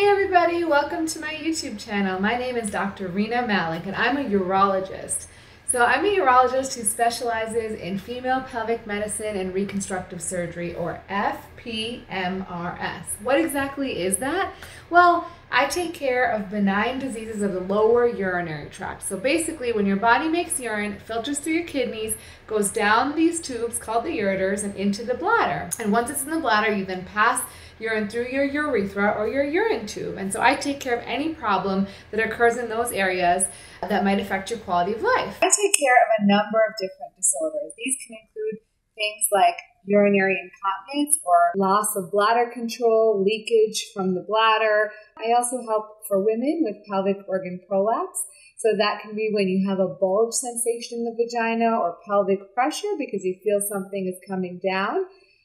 Hey everybody, welcome to my YouTube channel. My name is Dr. Rena Malik and I'm a urologist. So I'm a urologist who specializes in female pelvic medicine and reconstructive surgery or FPMRS. What exactly is that? Well, I take care of benign diseases of the lower urinary tract. So basically when your body makes urine, it filters through your kidneys, goes down these tubes called the ureters and into the bladder. And once it's in the bladder, you then pass urine through your urethra or your urine tube. And so I take care of any problem that occurs in those areas that might affect your quality of life. I take care of a number of different disorders. These can include things like urinary incontinence or loss of bladder control, leakage from the bladder. I also help for women with pelvic organ prolapse. So that can be when you have a bulge sensation in the vagina or pelvic pressure because you feel something is coming down.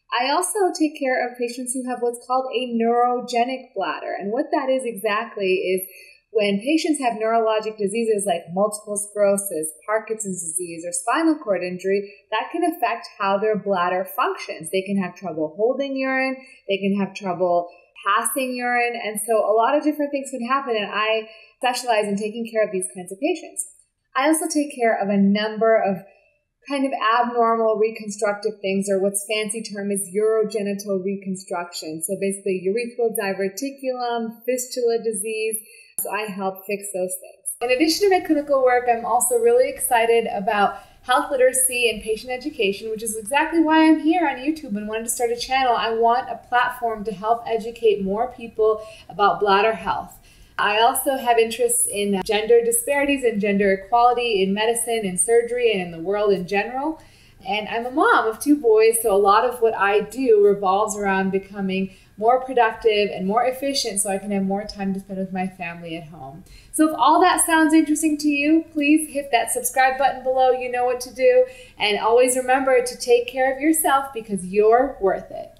I also take care of patients who have what's called a neurogenic bladder. And what that is exactly is when patients have neurologic diseases like multiple sclerosis, Parkinson's disease, or spinal cord injury, that can affect how their bladder functions. They can have trouble holding urine, they can have trouble passing urine, and so a lot of different things can happen. And I specialize in taking care of these kinds of patients. I also take care of a number of kind of abnormal reconstructive things, or what's fancy term is urogenital reconstruction. So basically, urethral diverticulum, fistula disease. So I help fix those things. In addition to my clinical work, I'm also really excited about health literacy and patient education, which is exactly why I'm here on YouTube and wanted to start a channel. I want a platform to help educate more people about bladder health. I also have interests in gender disparities and gender equality in medicine and surgery and in the world in general. And I'm a mom of two boys, so a lot of what I do revolves around becoming more productive and more efficient so I can have more time to spend with my family at home. So if all that sounds interesting to you, please hit that subscribe button below. You know what to do. And always remember to take care of yourself because you're worth it.